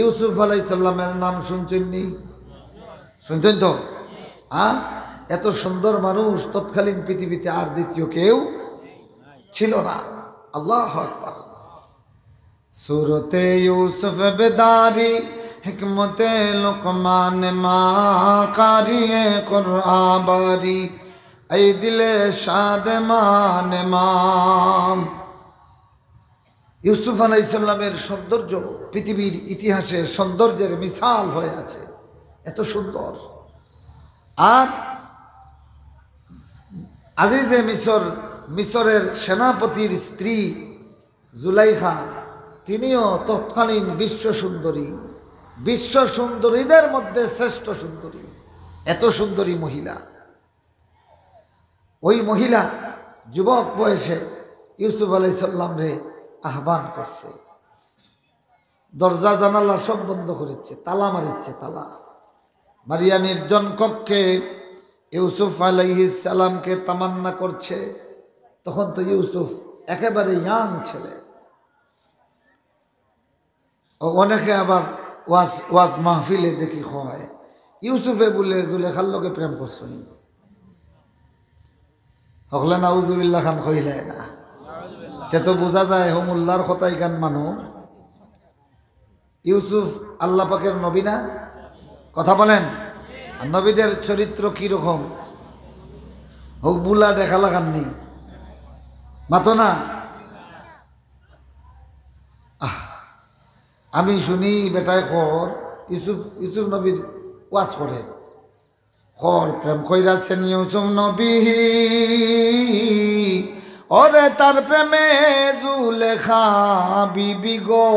ইউসুফ আলাইসাল্লামের নাম শুনছেন নি শুনছেন তো? হ্যাঁ এত সুন্দর মানুষ তৎকালীন পৃথিবীতে আর দ্বিতীয় কেউ ছিল না। আল্লাহ সুরতে ইউসুফ বেদারি, হিকমতে লোকমান মা কারিয়ে কোরআবারি এই দিলে সাদ মান মাম ইউসুফ আলাইসাল্লামের সৌন্দর্য পৃথিবীর ইতিহাসে সৌন্দর্যের মিশাল হয়ে আছে। এত সুন্দর। আর আজিজে মিশর, মিশরের সেনাপতির স্ত্রী জুলাইখা তিনিও তৎকালীন বিশ্ব সুন্দরী। বিশ্ব সুন্দরীদের মধ্যে শ্রেষ্ঠ সুন্দরী। এত সুন্দরী মহিলা। ওই মহিলা যুবক বয়সে ইউসুফ আলাই সাল্লাম রে আহ্বান করছে। দরজা জানালা সব বন্ধ করেছে, তালা মারিচ্ছে, তালা। মারিয়া নির্জন কক্ষে ইউসুফ সালামকে তামান্না করছে। তখন তো ইউসুফ একেবারে ইয়াং ছেলে। ও অনেকে আবার ওয়াজ ওয়াজ মাহফিলে দেখি হয়। ইউসুফে বলে জুলেখার লোকে প্রেম করছেন হকলে না উজুবিল্লা খান কইলে না। তে তো বোঝা যায় হোমুল্লার কথাই গান মানুষ ইউসুফ আল্লাহ পাকের নবী না? কথা বলেন। আর নবীদের চরিত্র কীরকম হোক বুলা দেখালা খাননি মাতো না? আমি শুনি বেটায় খর। ইউসুফ ইউসুফ নবীর ওয়াজ করে খর প্রেম কইরাছেন ইউসুফ নবী। ওরে তার প্রেমে জুলেখা বিবি গো।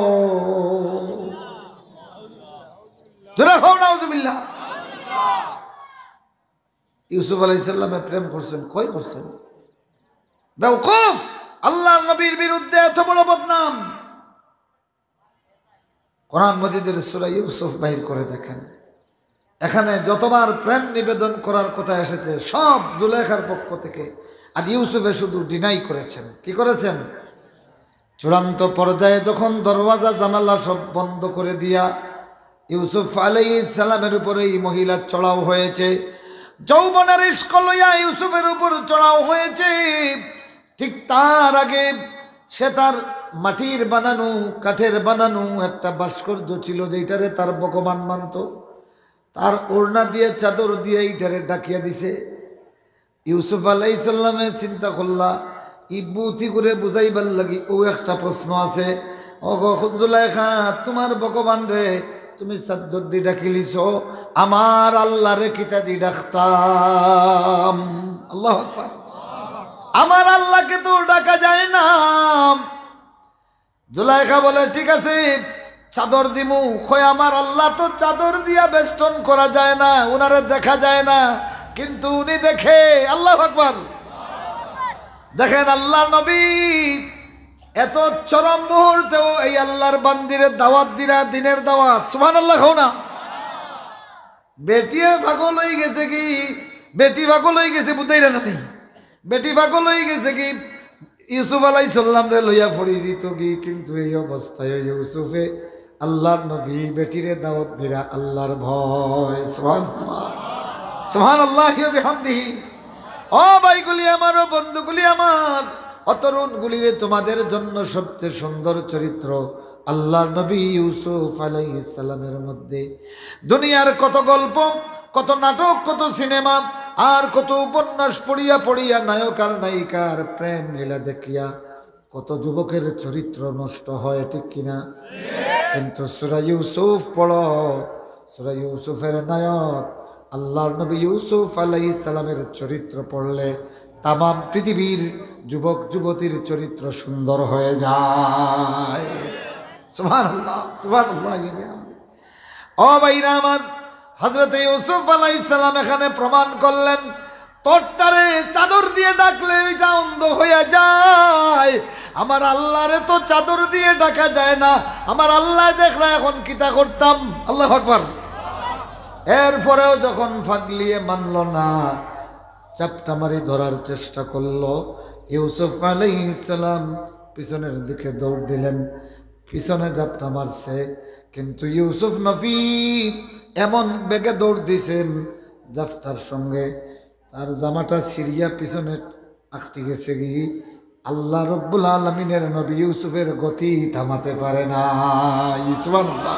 খাও ইউসুফ আলাইসাল্লামে প্রেম করছেন, কই করছেন? বেউকুফ আল্লাহ নবীর বিরুদ্ধে এত বড় বদনাম। কোরআন মজিদের সুরা ইউসুফ বাহির করে দেখেন। এখানে যতবার প্রেম নিবেদন করার কথা এসেছে, সব জুলেখার পক্ষ থেকে আর ইউসুফে শুধু ডিনাই করেছেন। কি করেছেন? চূড়ান্ত পর্যায়ে যখন দরওয়াজা জানালা সব বন্ধ করে দিয়া ইউসুফ আলাই সালামের উপরে এই মহিলা চড়াও হয়েছে, যৌবনের ইস্কলইয়া ইউসুফের উপর চড়াও হয়েছে। ঠিক তার আগে সে তার মাটির বানানো, কাঠের বানানো একটা ভাস্কর্য ছিল যেটারে তার ভগবান মানত। তার ওড়না দিয়ে, চাদর দিয়ে এইটারে ডাকিয়া দিছে। ইউসুফ আলাইসাল্লামে চিন্তা করলা ইবুতি করে বুঝাইবার লাগি ও একটা প্রশ্ন আছে। ও গজুলাইখা তোমার ভগবান রে, তুমি চাদর দি ডাকিলিছ আমার আল্লাহ রে কিতা দি ডাকতাম। আল্লাহ আমার আল্লাহকে তো ডাকা যায় না। জুলাইখা বলে, ঠিক আছে, চাদর দিমু। খয় আমার আল্লাহ তো চাদর দিয়া বেষ্টন করা যায় না ওনারে দেখা যায় না। কিন্তু উনি দেখে, আল্লাহ আকবার। দেখেন আল্লাহ নবী এত চরম মুহূর্তেও এই আল্লাহর বান্দিরের দাওয়াত দিরা, দিনের দাওয়াত। সুমান আল্লাহ খাও না। বেটিয়ে পাগল হয়ে গেছে কি? বেটি পাগল হয়ে গেছে বুঝাইরা না বেটি পাগল হয়ে গেছে কি? ইউসুফ আলাই চললাম রে লইয়া পড়ি যেত কি? কিন্তু এই অবস্থায় ইউসুফে আল্লাহর নবী বেটিরে দাওয়াত দিরা আল্লাহর ভয়। সোহান সোহান আল্লাহ হামদিহি ও ভাইগুলি আমার বন্ধুগুলি আমার, অতরুণগুলি তোমাদের জন্য সবচেয়ে সুন্দর চরিত্র আল্লাহর নবী ইউসুফ আলাইসালামের মধ্যে। দুনিয়ার কত গল্প, কত নাটক, কত সিনেমা, আর কত উপন্যাস পড়িয়া পড়িয়া নায়ক আর নায়িকার প্রেম লীলা দেখিয়া কত যুবকের চরিত্র নষ্ট হয়, ঠিক কিনা? কিন্তু সুরা ইউসুফ পড়ো, সুরা ইউসুফের নায়ক আল্লাহর নবী ইউসুফ আলাই সালামের চরিত্র পড়লে তামাম পৃথিবীর যুবক যুবতীর চরিত্র সুন্দর হয়ে যায়। সুভান হজরত ইউসুফ আলাই সালাম এখানে প্রমাণ করলেন, তোরটারে চাদর দিয়ে ডাকলে ওইটা অন্ধ হয়ে যায়। আমার আল্লাহরে তো চাদর দিয়ে ডাকা যায় না, আমার আল্লাহ দেখরা এখন কিতা করতাম? আল্লাহ আকবার। এরপরেও যখন ফাগলিয়ে মানল না, চাপটা মারি ধরার চেষ্টা করল। ইউসুফ আলাইসালাম পিছনের দিকে দৌড় দিলেন। পিছনে ঝাপটা মারছে, কিন্তু ইউসুফ নবী এমন বেগে দৌড় দিছেন জাফটার সঙ্গে। তার জামাটা সিরিয়া পিছনে আটকে গেছে কি? আল্লাহ রব্বুল আলমিনের নবী ইউসুফের গতি থামাতে পারে না ইসমাল্লাহ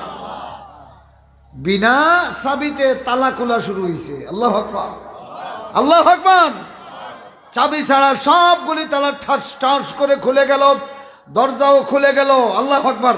বিনা চাবিতে তালা খোলা শুরু হয়েছে আল্লাহ আকবার। আল্লাহ আকবার। চাবি ছাড়া সবগুলি তালা ঠাস ঠাস করে খুলে গেল, দরজাও খুলে গেল। আল্লাহ আকবার।